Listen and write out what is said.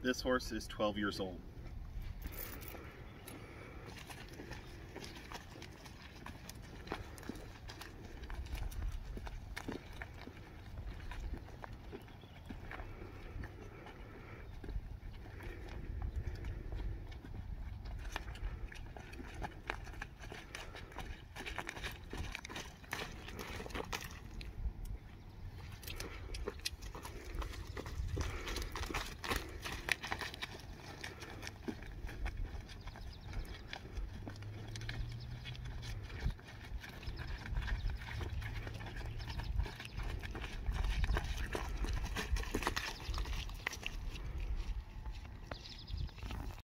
This horse is 12 years old.